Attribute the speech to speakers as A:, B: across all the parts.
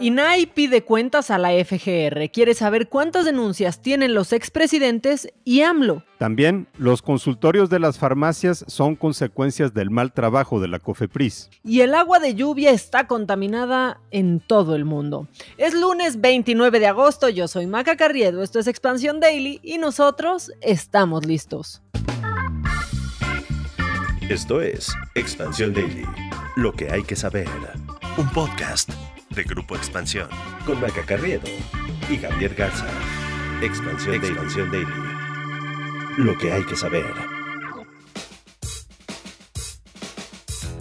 A: INAI pide cuentas a la FGR. Quiere saber cuántas denuncias tienen los expresidentes y AMLO.
B: También, los consultorios de las farmacias son consecuencias del mal trabajo de la COFEPRIS.
A: Y el agua de lluvia está contaminada en todo el mundo. Es lunes 29 de agosto, yo soy Maca Carriedo, esto es Expansión Daily y nosotros estamos listos.
C: Esto es Expansión Daily, lo que hay que saber. Un podcast de Grupo Expansión con Maca Carriedo y Javier Garza. Expansión, Expansión Daily. Lo que hay que saber.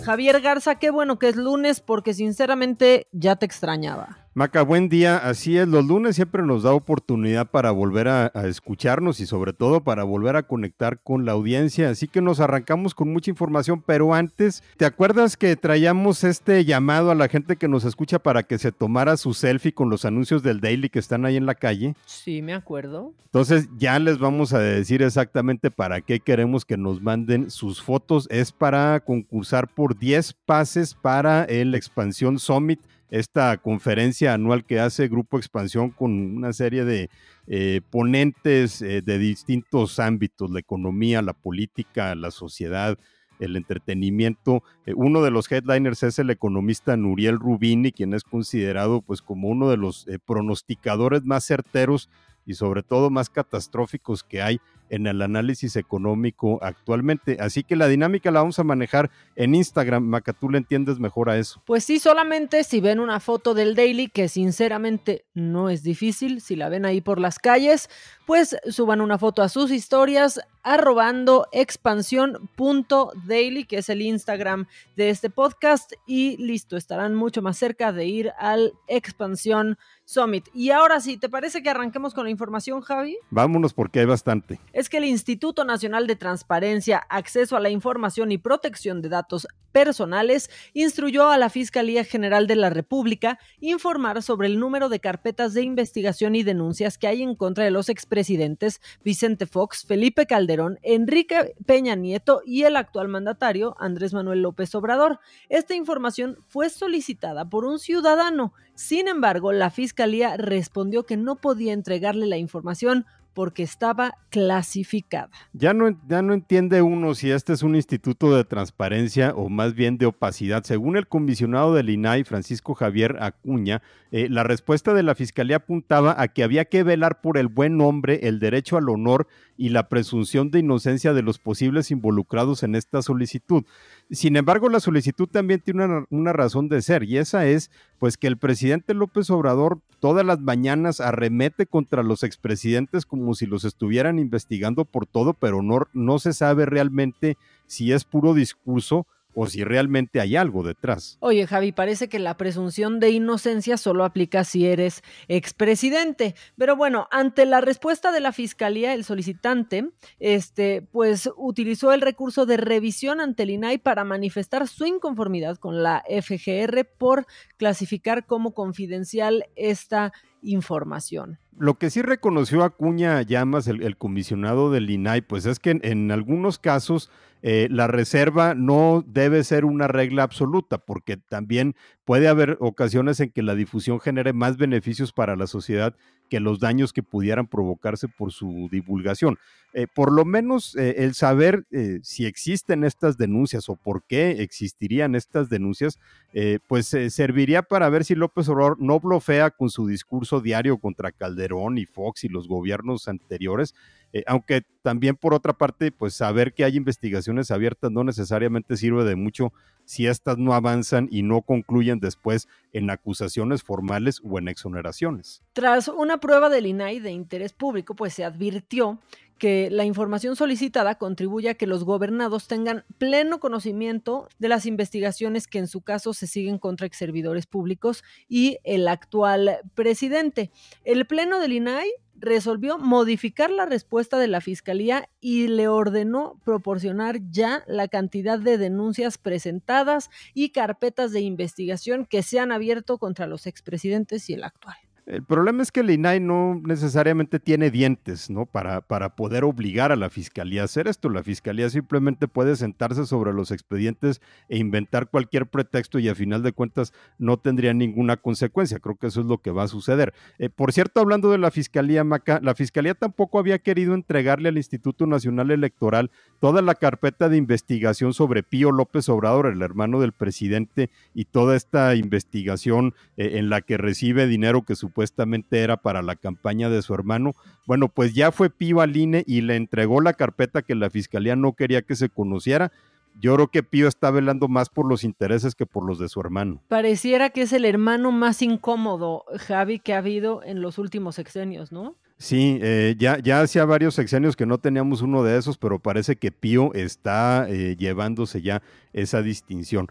A: Javier Garza, qué bueno que es lunes porque sinceramente ya te extrañaba.
B: Maca, buen día. Así es, los lunes siempre nos da oportunidad para volver a, escucharnos y sobre todo para volver a conectar con la audiencia. Así que nos arrancamos con mucha información, pero antes, ¿te acuerdas que traíamos este llamado a la gente que nos escucha para que se tomara su selfie con los anuncios del Daily que están ahí en la calle?
A: Sí, me acuerdo.
B: Entonces ya les vamos a decir exactamente para qué queremos que nos manden sus fotos. Es para concursar por 10 pases para el Expansión Summit esta conferencia anual que hace Grupo Expansión con una serie de eh, ponentes eh, de distintos ámbitos, la economía, la política, la sociedad, el entretenimiento. Eh, uno de los headliners es el economista Nuriel Rubini, quien es considerado pues como uno de los pronosticadores más certeros y sobre todo más catastróficos que hay en el análisis económico actualmente. Así que la dinámica la vamos a manejar en Instagram. Maca, tú le entiendes mejor a eso.
A: Pues sí, solamente si ven una foto del Daily, que sinceramente no es difícil, si la ven ahí por las calles, pues suban una foto a sus historias arrobando expansión.daily, que es el Instagram de este podcast, y listo, estarán mucho más cerca de ir al Expansión Summit. Y ahora sí, ¿te parece que arranquemos con la información, Javi?
B: Vámonos porque hay bastante
A: es que el Instituto Nacional de Transparencia, Acceso a la Información y Protección de Datos Personales instruyó a la Fiscalía General de la República informar sobre el número de carpetas de investigación y denuncias que hay en contra de los expresidentes Vicente Fox, Felipe Calderón, Enrique Peña Nieto y el actual mandatario Andrés Manuel López Obrador. Esta información fue solicitada por un ciudadano. Sin embargo, la Fiscalía respondió que no podía entregarle la información porque estaba clasificada.
B: Ya no, ya no entiende uno si este es un instituto de transparencia o más bien de opacidad. Según el comisionado del INAI, Francisco Javier Acuña, eh, la respuesta de la Fiscalía apuntaba a que había que velar por el buen nombre, el derecho al honor y la presunción de inocencia de los posibles involucrados en esta solicitud. Sin embargo, la solicitud también tiene una, razón de ser y esa es pues que el presidente López Obrador todas las mañanas arremete contra los expresidentes como si los estuvieran investigando por todo, pero no, no se sabe realmente si es puro discurso o si realmente hay algo detrás.
A: Oye, Javi, parece que la presunción de inocencia solo aplica si eres expresidente. Pero bueno, ante la respuesta de la fiscalía, el solicitante, este, pues utilizó el recurso de revisión ante el INAI para manifestar su inconformidad con la FGR por clasificar como confidencial esta información.
B: Lo que sí reconoció Acuña Llamas, el, comisionado del INAI, pues es que en algunos casos eh, la reserva no debe ser una regla absoluta, porque también puede haber ocasiones en que la difusión genere más beneficios para la sociedad que los daños que pudieran provocarse por su divulgación. Eh, por lo menos eh, el saber si existen estas denuncias o por qué existirían estas denuncias, pues serviría para ver si López Obrador no blofea con su discurso diario contra Calderón y Fox y los gobiernos anteriores, eh, aunque también por otra parte, pues saber que hay investigaciones abiertas no necesariamente sirve de mucho si éstas no avanzan y no concluyen después en acusaciones formales o en exoneraciones.
A: Tras una prueba del INAI de interés público, pues se advirtió que la información solicitada contribuye a que los gobernados tengan pleno conocimiento de las investigaciones que en su caso se siguen contra ex servidores públicos y el actual presidente. El pleno del INAI resolvió modificar la respuesta de la Fiscalía y le ordenó proporcionar ya la cantidad de denuncias presentadas y carpetas de investigación que se han abierto contra los expresidentes y el actual.
B: El problema es que el INAI no necesariamente tiene dientes, ¿no? Para, para poder obligar a la fiscalía a hacer esto. La fiscalía simplemente puede sentarse sobre los expedientes e inventar cualquier pretexto y a final de cuentas no tendría ninguna consecuencia. Creo que eso es lo que va a suceder. Eh, por cierto, hablando de la fiscalía, Maca, la fiscalía tampoco había querido entregarle al Instituto Nacional Electoral toda la carpeta de investigación sobre Pío López Obrador, el hermano del presidente, y toda esta investigación eh, en la que recibe dinero que su supuestamente era para la campaña de su hermano. Bueno, pues ya fue Pío al INE y le entregó la carpeta que la fiscalía no quería que se conociera. Yo creo que Pío está velando más por los intereses que por los de su hermano.
A: Pareciera que es el hermano más incómodo, Javi, que ha habido en los últimos sexenios, ¿no?
B: Sí, eh, ya, ya hacía varios sexenios que no teníamos uno de esos, pero parece que Pío está eh, llevándose ya esa distinción.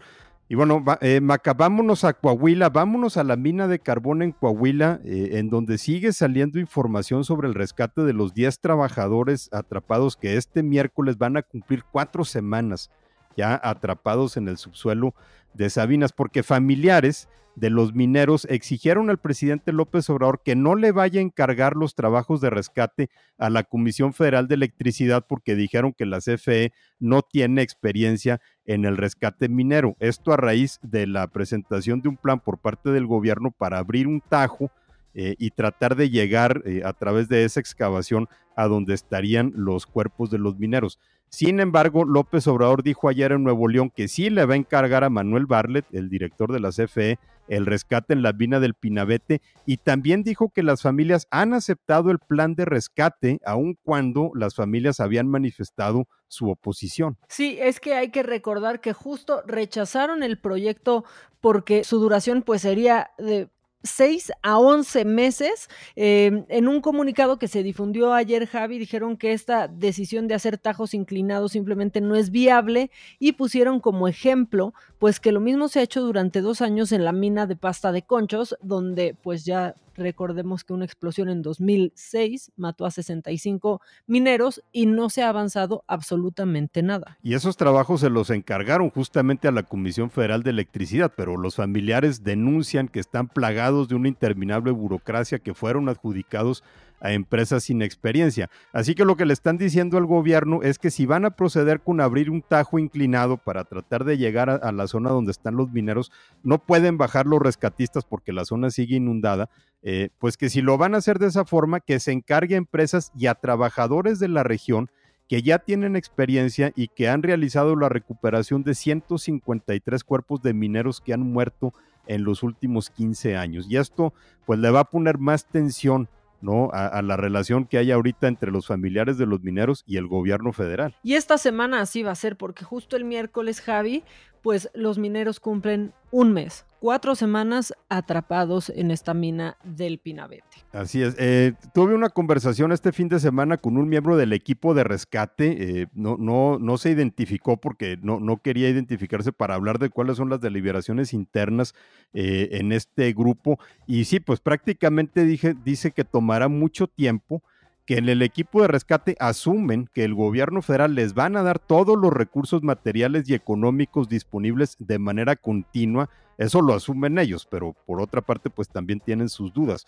B: Y bueno, eh, Maca, vámonos a Coahuila, vámonos a la mina de carbón en Coahuila, eh, en donde sigue saliendo información sobre el rescate de los 10 trabajadores atrapados que este miércoles van a cumplir cuatro semanas ya atrapados en el subsuelo de Sabinas, porque familiares de los mineros exigieron al presidente López Obrador que no le vaya a encargar los trabajos de rescate a la Comisión Federal de Electricidad porque dijeron que la CFE no tiene experiencia en el rescate minero. Esto a raíz de la presentación de un plan por parte del gobierno para abrir un tajo eh, y tratar de llegar eh, a través de esa excavación a donde estarían los cuerpos de los mineros. Sin embargo, López Obrador dijo ayer en Nuevo León que sí le va a encargar a Manuel Barlet, el director de la CFE, el rescate en la mina del Pinabete y también dijo que las familias han aceptado el plan de rescate, aun cuando las familias habían manifestado su oposición.
A: Sí, es que hay que recordar que justo rechazaron el proyecto porque su duración pues sería de 6 a 11 meses. Em, en un comunicado que se difundió ayer, Javi, dijeron que esta decisión de hacer tajos inclinados simplemente no es viable y pusieron como ejemplo, pues que lo mismo se ha hecho durante dos años en la mina de pasta de conchos, donde pues ya Recordemos que una explosión en 2006 mató a 65 mineros y no se ha avanzado absolutamente nada.
B: Y esos trabajos se los encargaron justamente a la Comisión Federal de Electricidad, pero los familiares denuncian que están plagados de una interminable burocracia que fueron adjudicados a empresas sin experiencia. Así que lo que le están diciendo al gobierno es que si van a proceder con abrir un tajo inclinado para tratar de llegar a, la zona donde están los mineros, no pueden bajar los rescatistas porque la zona sigue inundada, eh, pues que si lo van a hacer de esa forma, que se encargue a empresas y a trabajadores de la región que ya tienen experiencia y que han realizado la recuperación de 153 cuerpos de mineros que han muerto en los últimos 15 años. Y esto pues le va a poner más tensión ¿no? A, la relación que hay ahorita entre los familiares de los mineros y el gobierno federal.
A: Y esta semana así va a ser, porque justo el miércoles, Javi, pues los mineros cumplen un mes, cuatro semanas atrapados en esta mina del Pinabete.
B: Así es. Eh, tuve una conversación este fin de semana con un miembro del equipo de rescate. Eh, no, no, no se identificó porque no, no quería identificarse para hablar de cuáles son las deliberaciones internas eh, en este grupo. Y sí, pues prácticamente dije, dice que tomará mucho tiempo que en el equipo de rescate asumen que el gobierno federal les van a dar todos los recursos materiales y económicos disponibles de manera continua. Eso lo asumen ellos, pero por otra parte, pues también tienen sus dudas.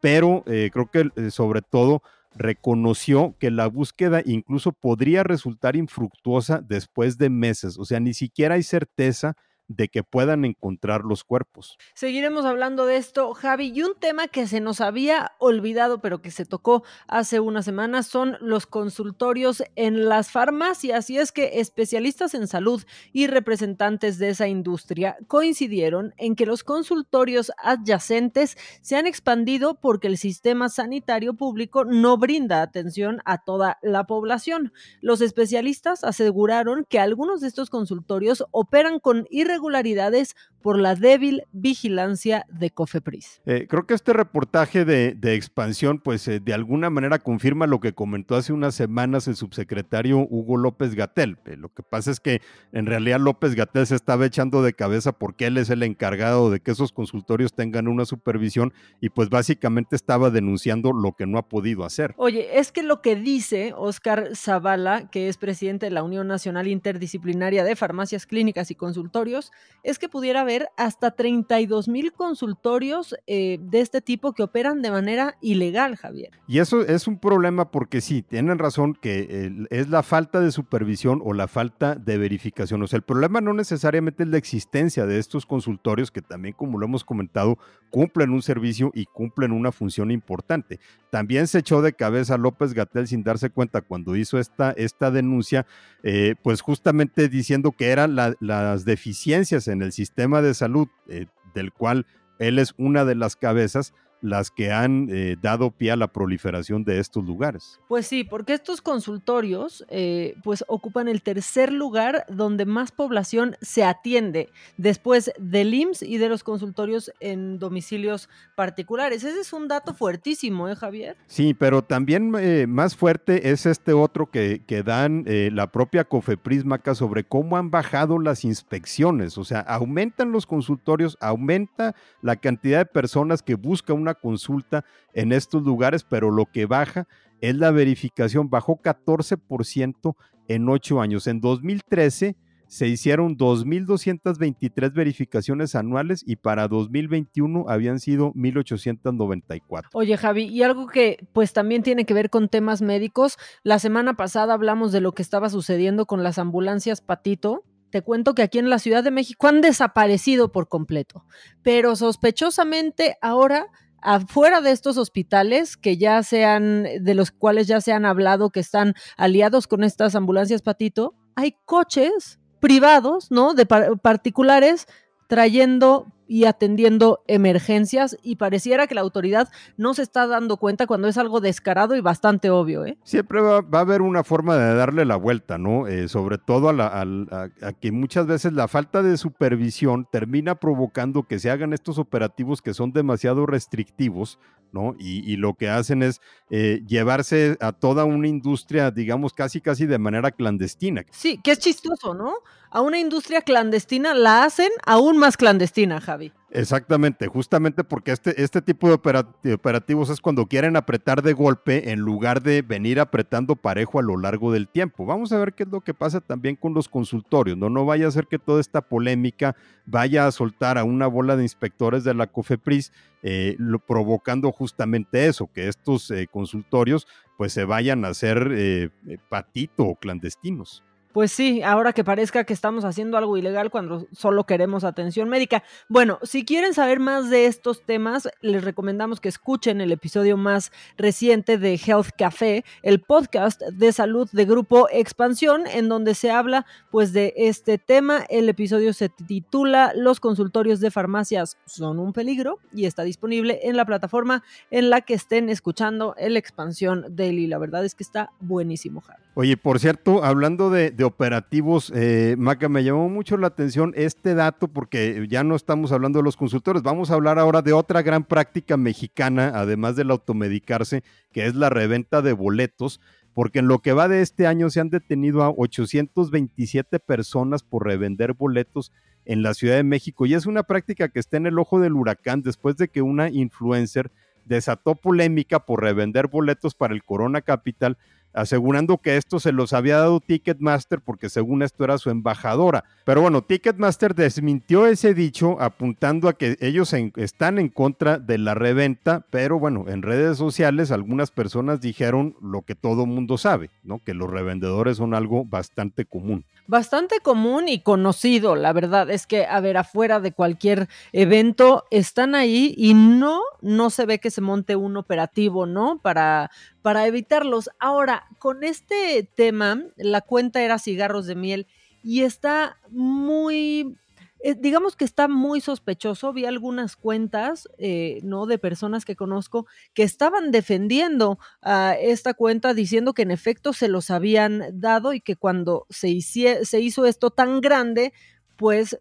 B: Pero eh, creo que eh, sobre todo reconoció que la búsqueda incluso podría resultar infructuosa después de meses. O sea, ni siquiera hay certeza de que puedan encontrar los cuerpos.
A: Seguiremos hablando de esto, Javi, y un tema que se nos había olvidado, pero que se tocó hace unas semanas, son los consultorios en las farmacias. Y es que especialistas en salud y representantes de esa industria coincidieron en que los consultorios adyacentes se han expandido porque el sistema sanitario público no brinda atención a toda la población. Los especialistas aseguraron que algunos de estos consultorios operan con irregularidades irregularidades por la débil vigilancia de Cofepris.
B: Eh, creo que este reportaje de, expansión, pues eh, de alguna manera confirma lo que comentó hace unas semanas el subsecretario Hugo López Gatel. Eh, lo que pasa es que en realidad López Gatel se estaba echando de cabeza porque él es el encargado de que esos consultorios tengan una supervisión y pues básicamente estaba denunciando lo que no ha podido hacer.
A: Oye, es que lo que dice Oscar Zavala, que es presidente de la Unión Nacional Interdisciplinaria de Farmacias Clínicas y Consultorios, es que pudiera haber hasta 32 mil consultorios eh, de este tipo que operan de manera ilegal, Javier.
B: Y eso es un problema porque sí, tienen razón que es la falta de supervisión o la falta de verificación. O sea, el problema no necesariamente es la existencia de estos consultorios que también, como lo hemos comentado, cumplen un servicio y cumplen una función importante. También se echó de cabeza López Gatel sin darse cuenta cuando hizo esta, esta denuncia, eh, pues justamente diciendo que eran las deficiencias en el sistema de salud, eh, del cual él es una de las cabezas, las que han eh, dado pie a la proliferación de estos lugares.
A: Pues sí, porque estos consultorios eh, pues ocupan el tercer lugar donde más población se atiende después del IMSS y de los consultorios en domicilios particulares. Ese es un dato fuertísimo, ¿eh, Javier?
B: Sí, pero también eh, más fuerte es este otro que, que dan la propia COFEPRIS Maca sobre cómo han bajado las inspecciones. O sea, aumentan los consultorios, aumenta la cantidad de personas que buscan una consulta en estos lugares, pero lo que baja es la verificación, bajó 14% en ocho años. En 2013 se hicieron 2.223 verificaciones anuales y para 2021 habían sido 1.894.
A: Oye Javi, y algo que pues también tiene que ver con temas médicos, la semana pasada hablamos de lo que estaba sucediendo con las ambulancias Patito, te cuento que aquí en la Ciudad de México han desaparecido por completo, pero sospechosamente ahora afuera de estos hospitales que ya sean, de los cuales ya se han hablado que están aliados con estas ambulancias patito, hay coches privados, ¿no? De particulares trayendo y atendiendo emergencias y pareciera que la autoridad no se está dando cuenta cuando es algo descarado y bastante obvio. ¿eh?
B: Siempre va, a haber una forma de darle la vuelta, ¿no? Eh, sobre todo a, a, que muchas veces la falta de supervisión termina provocando que se hagan estos operativos que son demasiado restrictivos, ¿no? Y, lo que hacen es eh, llevarse a toda una industria, digamos, casi, casi de manera clandestina.
A: Sí, que es chistoso, ¿no? A una industria clandestina la hacen aún más clandestina, Javi.
B: Exactamente, justamente porque este, este tipo de, operativos es cuando quieren apretar de golpe en lugar de venir apretando parejo a lo largo del tiempo. Vamos a ver qué es lo que pasa también con los consultorios, ¿no? No vaya a ser que toda esta polémica vaya a soltar a una bola de inspectores de la COFEPRIS, eh, provocando justamente eso, que estos eh, consultorios pues se vayan a hacer eh, patito o clandestinos.
A: Pues sí, ahora que parezca que estamos haciendo algo ilegal cuando solo queremos atención médica. Bueno, si quieren saber más de estos temas, les recomendamos que escuchen el episodio más reciente de Health Café, el podcast de salud de Grupo Expansión, en donde se habla pues de este tema. El episodio se titula Los consultorios de farmacias son un peligro y está disponible en la plataforma en la que estén escuchando el Expansión Daily. La verdad es que está buenísimo, Javi.
B: Oye, por cierto, hablando de de operativos, eh, Maca, me llamó mucho la atención este dato porque ya no estamos hablando de los consultores, vamos a hablar ahora de otra gran práctica mexicana, además del automedicarse, que es la reventa de boletos, porque en lo que va de este año se han detenido a 827 personas por revender boletos en la Ciudad de México y es una práctica que está en el ojo del huracán después de que una influencer desató polémica por revender boletos para el Corona Capital asegurando que esto se los había dado Ticketmaster porque según esto era su embajadora. Pero bueno, Ticketmaster desmintió ese dicho apuntando a que ellos están en contra de la reventa, pero bueno, en redes sociales algunas personas dijeron lo que todo mundo sabe, ¿no? Que los revendedores son algo bastante común.
A: Bastante común y conocido, la verdad es que, a ver, afuera de cualquier evento están ahí y no, no se ve que se monte un operativo, ¿no? Para, para evitarlos. Ahora, con este tema, la cuenta era cigarros de miel y está muy eh, digamos que está muy sospechoso. Vi algunas cuentas, eh, ¿no? De personas que conozco que estaban defendiendo a esta cuenta diciendo que en efecto se los habían dado y que cuando se, se hizo esto tan grande, pues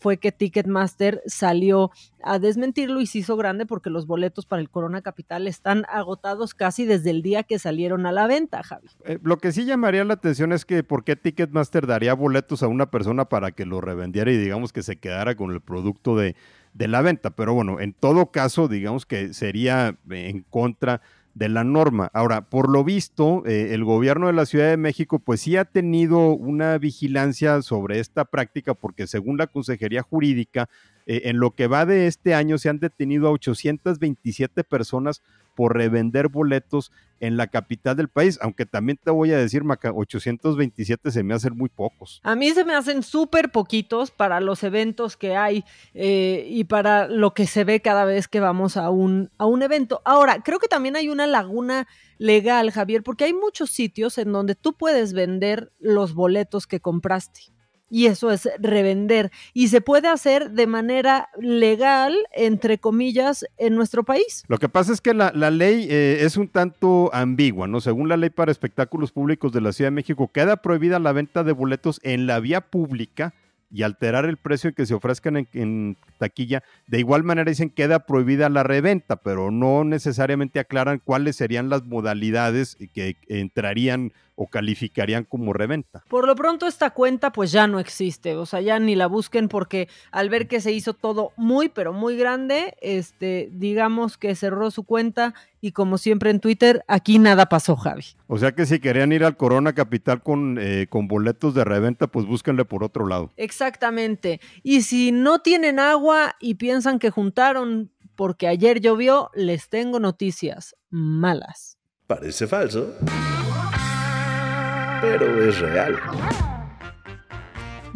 A: fue que Ticketmaster salió a desmentirlo y se hizo grande porque los boletos para el Corona Capital están agotados casi desde el día que salieron a la venta, Javi.
B: Eh, lo que sí llamaría la atención es que por qué Ticketmaster daría boletos a una persona para que lo revendiera y digamos que se quedara con el producto de, de la venta. Pero bueno, en todo caso, digamos que sería en contra de la norma. Ahora, por lo visto, eh, el gobierno de la Ciudad de México pues sí ha tenido una vigilancia sobre esta práctica porque según la Consejería Jurídica, eh, en lo que va de este año se han detenido a 827 personas por revender boletos en la capital del país, aunque también te voy a decir, Maca, 827 se me hacen muy pocos.
A: A mí se me hacen súper poquitos para los eventos que hay eh, y para lo que se ve cada vez que vamos a un, a un evento. Ahora, creo que también hay una laguna legal, Javier, porque hay muchos sitios en donde tú puedes vender los boletos que compraste y eso es revender. Y se puede hacer de manera legal, entre comillas, en nuestro país.
B: Lo que pasa es que la, ley eh, es un tanto ambigua, ¿no? Según la ley para espectáculos públicos de la Ciudad de México, queda prohibida la venta de boletos en la vía pública y alterar el precio que se ofrezcan en, taquilla. De igual manera dicen queda prohibida la reventa, pero no necesariamente aclaran cuáles serían las modalidades que entrarían o calificarían como reventa.
A: Por lo pronto esta cuenta pues ya no existe, o sea, ya ni la busquen porque al ver que se hizo todo muy pero muy grande, este, digamos que cerró su cuenta y como siempre en Twitter, aquí nada pasó, Javi.
B: O sea que si querían ir al Corona Capital con, eh, con boletos de reventa, pues búsquenle por otro lado.
A: Exactamente. Y si no tienen agua y piensan que juntaron porque ayer llovió, les tengo noticias malas.
C: Parece falso pero es real.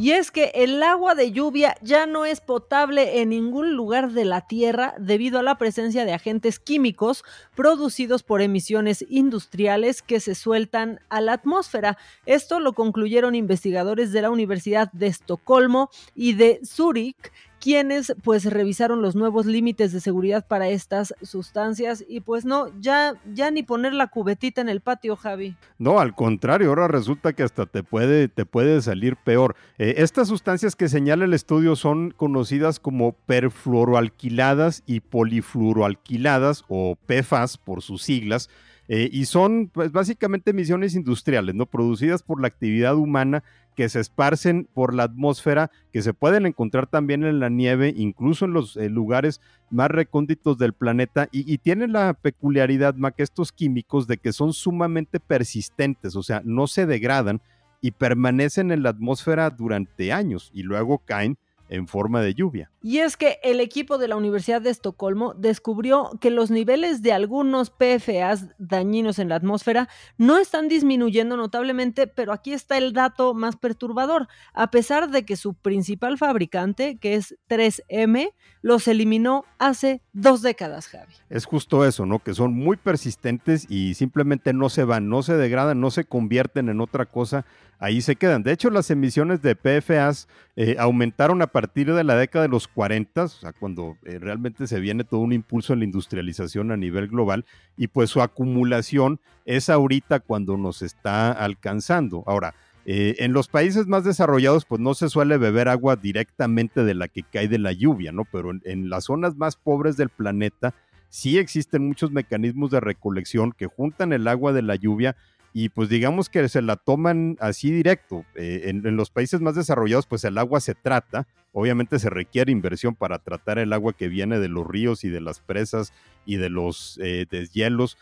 A: Y es que el agua de lluvia ya no es potable en ningún lugar de la Tierra debido a la presencia de agentes químicos producidos por emisiones industriales que se sueltan a la atmósfera. Esto lo concluyeron investigadores de la Universidad de Estocolmo y de Zúrich quienes pues revisaron los nuevos límites de seguridad para estas sustancias y pues no, ya, ya ni poner la cubetita en el patio, Javi.
B: No, al contrario, ahora resulta que hasta te puede, te puede salir peor. Eh, estas sustancias que señala el estudio son conocidas como perfluoroalquiladas y polifluoroalquiladas o PFAS por sus siglas. Eh, y son pues, básicamente emisiones industriales, ¿no? Producidas por la actividad humana que se esparcen por la atmósfera, que se pueden encontrar también en la nieve, incluso en los eh, lugares más recónditos del planeta, y, tienen la peculiaridad, que estos químicos, de que son sumamente persistentes, o sea, no se degradan y permanecen en la atmósfera durante años y luego caen en forma de lluvia.
A: Y es que el equipo de la Universidad de Estocolmo descubrió que los niveles de algunos PFAs dañinos en la atmósfera no están disminuyendo notablemente, pero aquí está el dato más perturbador. A pesar de que su principal fabricante, que es 3M, los eliminó hace dos décadas, Javi.
B: Es justo eso, ¿no? Que son muy persistentes y simplemente no se van, no se degradan, no se convierten en otra cosa ahí se quedan. De hecho, las emisiones de PFAS eh, aumentaron a partir de la década de los 40, o sea, cuando eh, realmente se viene todo un impulso en la industrialización a nivel global, y pues su acumulación es ahorita cuando nos está alcanzando. Ahora, eh, en los países más desarrollados, pues no se suele beber agua directamente de la que cae de la lluvia, ¿no? Pero en las zonas más pobres del planeta, sí existen muchos mecanismos de recolección que juntan el agua de la lluvia y pues digamos que se la toman así directo. Eh, en, los países más desarrollados pues el agua se trata, obviamente se requiere inversión para tratar el agua que viene de los ríos y de las presas y de los eh, deshielos,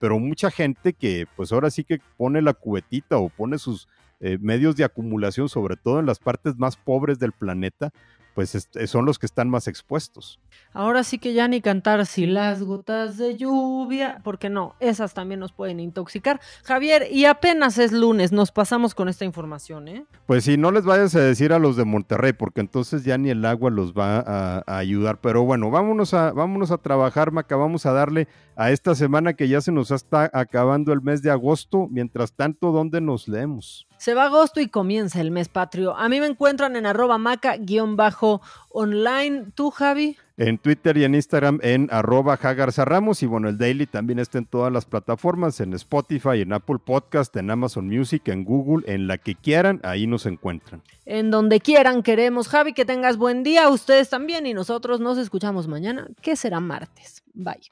B: pero mucha gente que pues ahora sí que pone la cubetita o pone sus medios de acumulación, sobre todo en las partes más pobres del planeta, pues son los que están más expuestos.
A: Ahora sí que ya ni cantar si las gotas de lluvia, porque no, esas también nos pueden intoxicar. Javier, y apenas es lunes, nos pasamos con esta información, ¿eh?
B: Pues sí, no les vayas a decir a los de Monterrey, porque entonces ya ni el agua los va a, ayudar. Pero bueno, vámonos a, vámonos a trabajar, Maca, vamos a darle a esta semana que ya se nos está acabando el mes de agosto. Mientras tanto, ¿dónde nos leemos?
A: Se va agosto y comienza el mes patrio. A mí me encuentran en arroba maca-online. ¿Tú, Javi?
B: En Twitter y en Instagram en arroba Ramos. Y bueno, el Daily también está en todas las plataformas, en Spotify, en Apple Podcast, en Amazon Music, en Google, en la que quieran, ahí nos encuentran.
A: En donde quieran queremos. Javi, que tengas buen día. Ustedes también y nosotros nos escuchamos mañana, que será martes. Bye.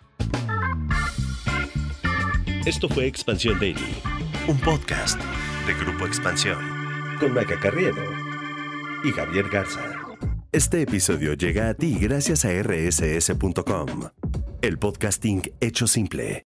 C: Esto fue Expansión Daily, un podcast de Grupo Expansión, con Maca Carriedo y Javier Garza. Este episodio llega a ti gracias a rss.com, el podcasting hecho simple.